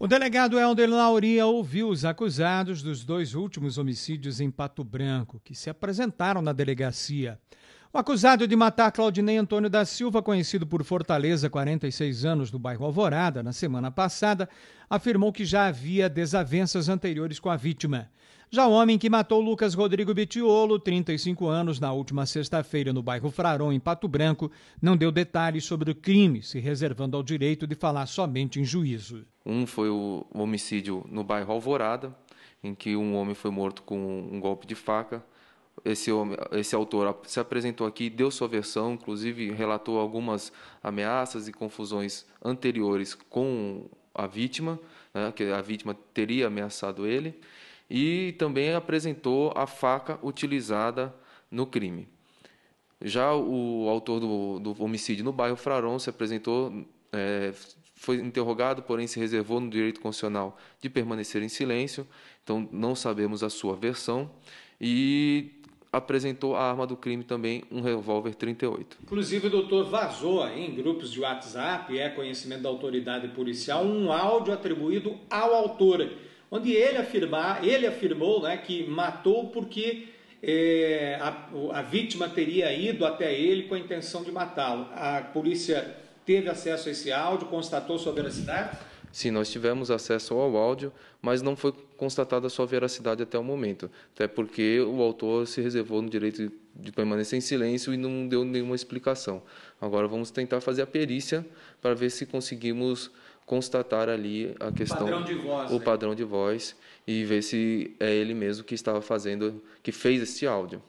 O delegado Helder Lauria ouviu os acusados dos dois últimos homicídios em Pato Branco, que se apresentaram na delegacia. O acusado de matar Claudinei Antônio da Silva, conhecido por Fortaleza, 46 anos, do bairro Alvorada, na semana passada, afirmou que já havia desavenças anteriores com a vítima. Já o homem que matou Lucas Rodrigo Betiolo, 35 anos, na última sexta-feira no bairro Fraron, em Pato Branco, não deu detalhes sobre o crime, se reservando ao direito de falar somente em juízo. Um foi o homicídio no bairro Alvorada, em que um homem foi morto com um golpe de faca esse, esse autor se apresentou aqui, deu sua versão, inclusive relatou algumas ameaças e confusões anteriores com a vítima, né, que a vítima teria ameaçado ele, e também apresentou a faca utilizada no crime. Já o autor do, do homicídio no bairro Fraron se apresentou, é, foi interrogado, porém se reservou no direito constitucional de permanecer em silêncio, então não sabemos a sua versão. E apresentou a arma do crime também, um revólver 38. Inclusive, o doutor vazou em grupos de WhatsApp, é conhecimento da autoridade policial, um áudio atribuído ao autor, onde ele afirmar, ele afirmou né, que matou porque é, a, a vítima teria ido até ele com a intenção de matá-lo. A polícia teve acesso a esse áudio, constatou sua veracidade? Sim, nós tivemos acesso ao áudio, mas não foi constatada a sua veracidade até o momento, até porque o autor se reservou no direito de permanecer em silêncio e não deu nenhuma explicação. Agora vamos tentar fazer a perícia para ver se conseguimos constatar ali a questão, padrão de voz, o né? padrão de voz e ver se é ele mesmo que estava fazendo, que fez este áudio.